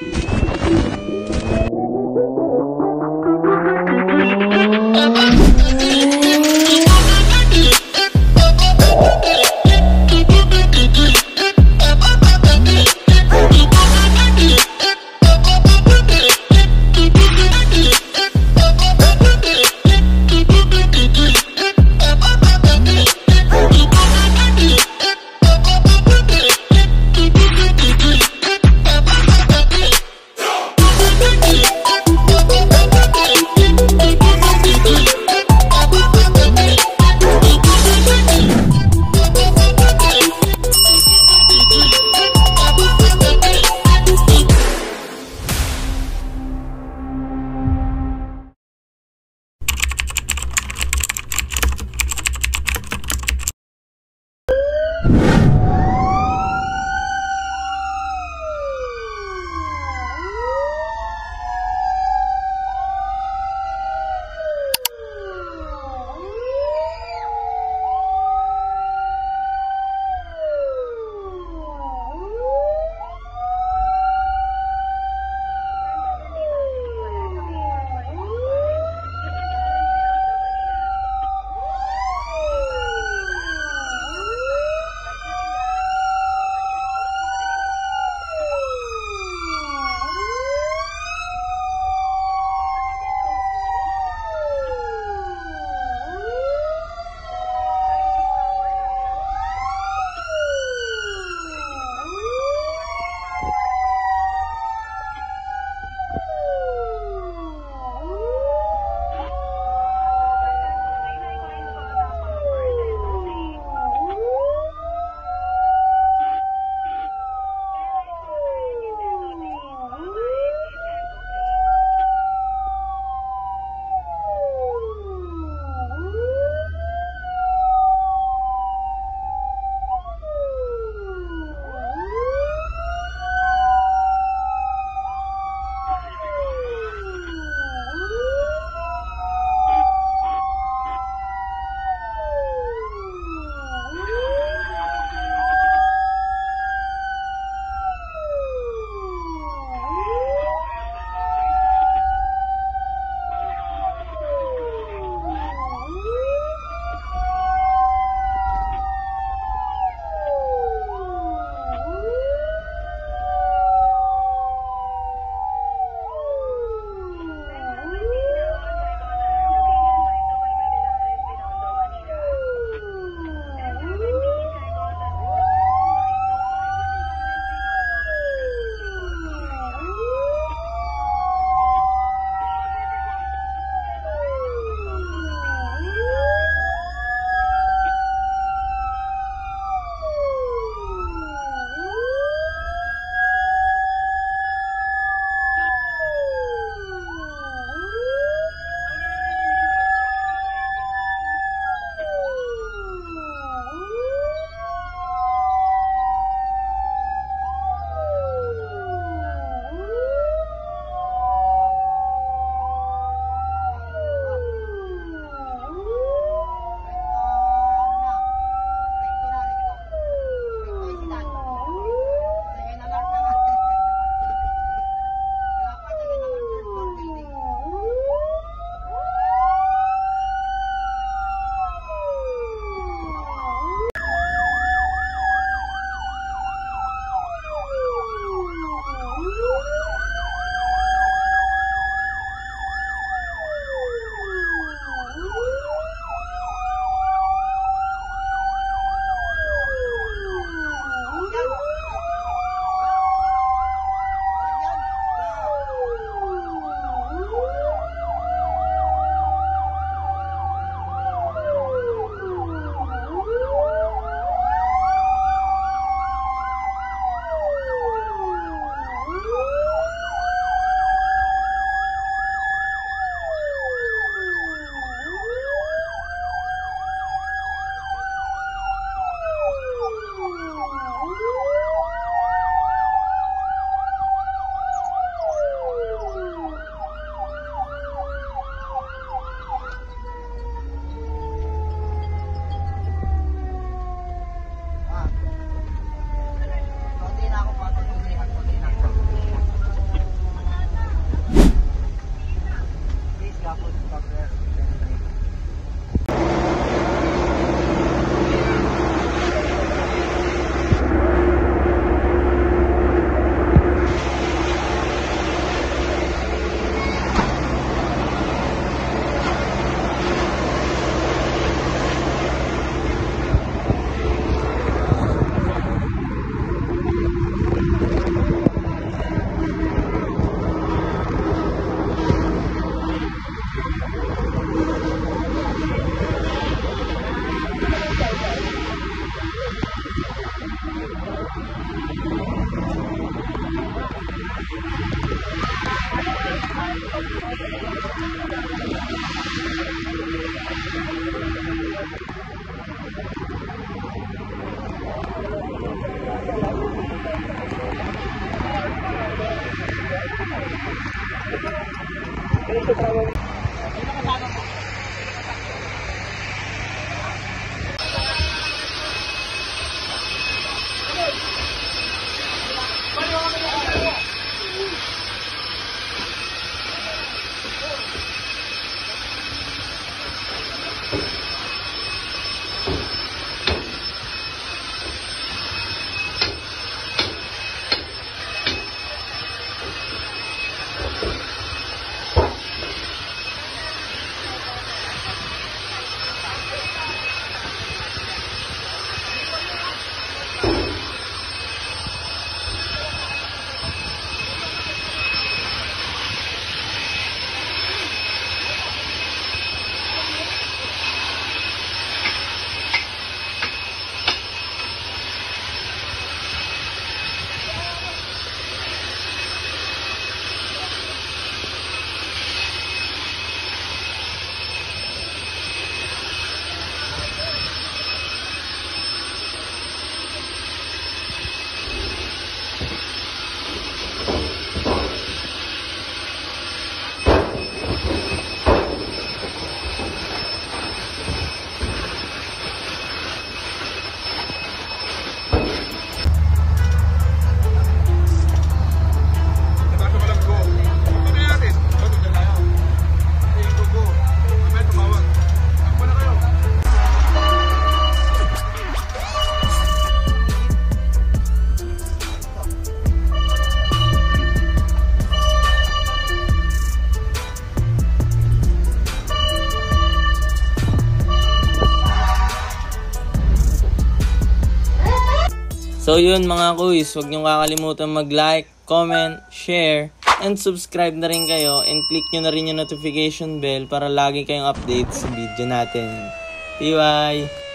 you So yun mga kuys, huwag niyong kakalimutan mag-like, comment, share, and subscribe na rin kayo and click nyo na rin yung notification bell para lagi kayong update sa video natin. Bye!